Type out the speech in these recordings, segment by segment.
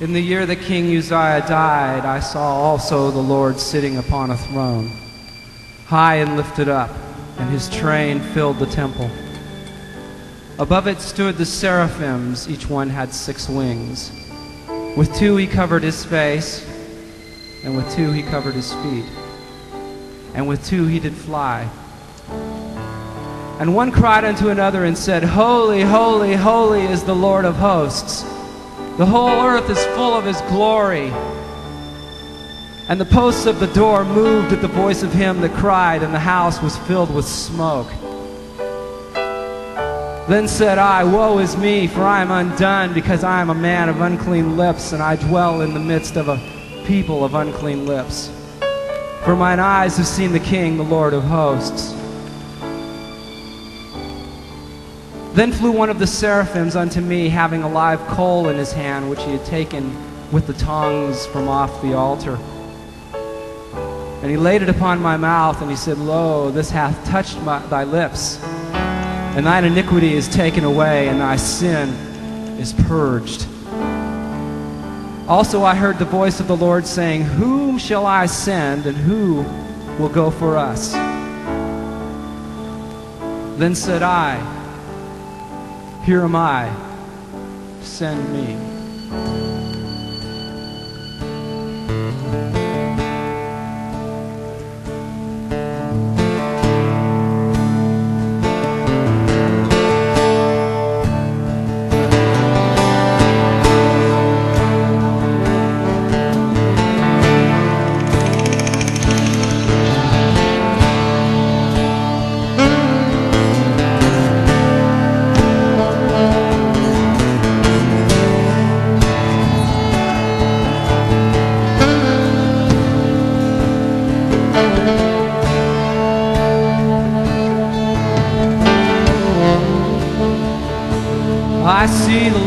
In the year that King Uzziah died, I saw also the Lord sitting upon a throne, high and lifted up, and his train filled the temple. Above it stood the seraphims, each one had six wings. With two he covered his face, and with two he covered his feet, and with two he did fly. And one cried unto another and said, Holy, holy, holy is the Lord of hosts. The whole earth is full of his glory. And the posts of the door moved at the voice of him that cried, and the house was filled with smoke. Then said I, Woe is me, for I am undone, because I am a man of unclean lips, and I dwell in the midst of a people of unclean lips. For mine eyes have seen the King, the Lord of hosts. Then flew one of the seraphims unto me, having a live coal in his hand, which he had taken with the tongs from off the altar. And he laid it upon my mouth, and he said, Lo, this hath touched my, thy lips, and thine iniquity is taken away, and thy sin is purged. Also I heard the voice of the Lord saying, Whom shall I send, and who will go for us? Then said I, Here am I, send me. I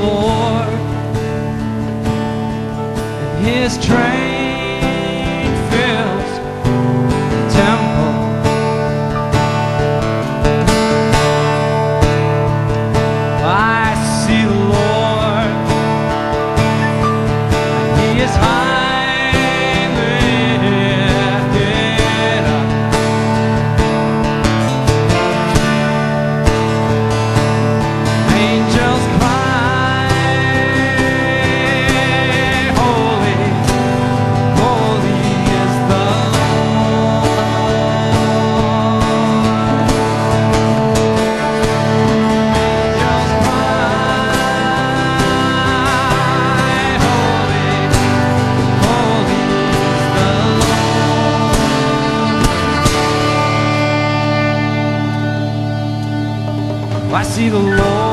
see the Lord.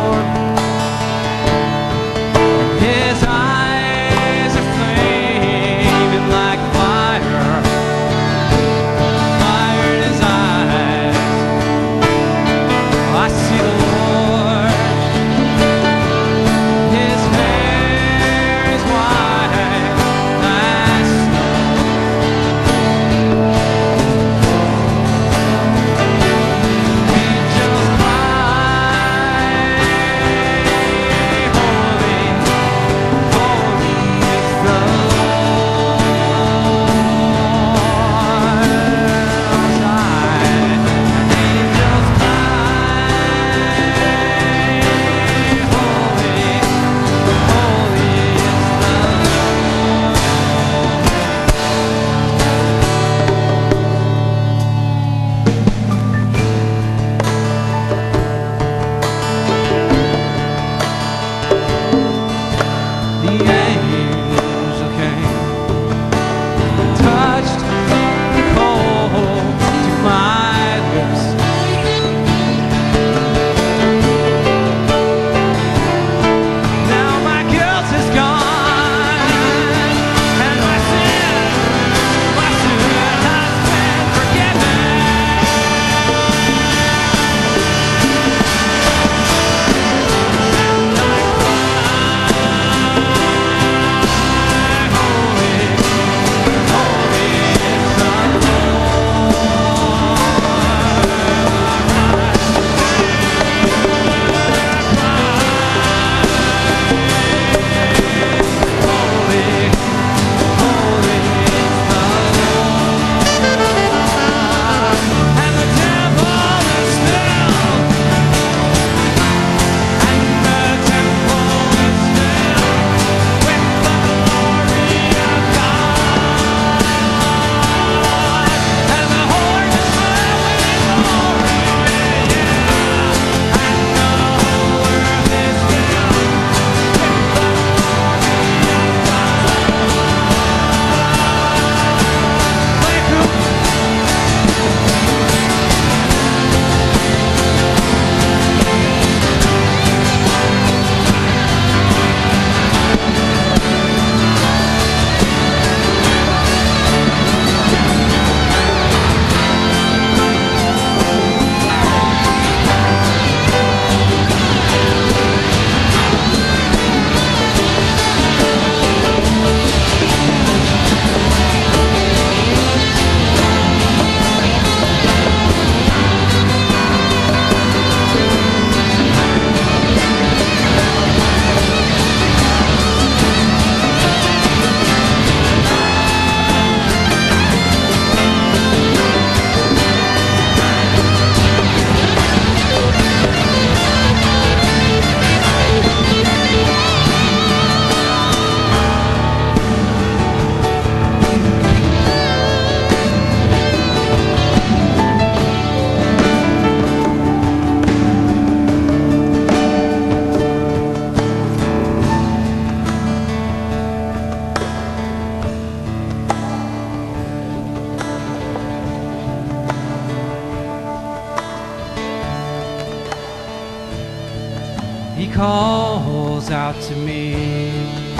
Calls out to me.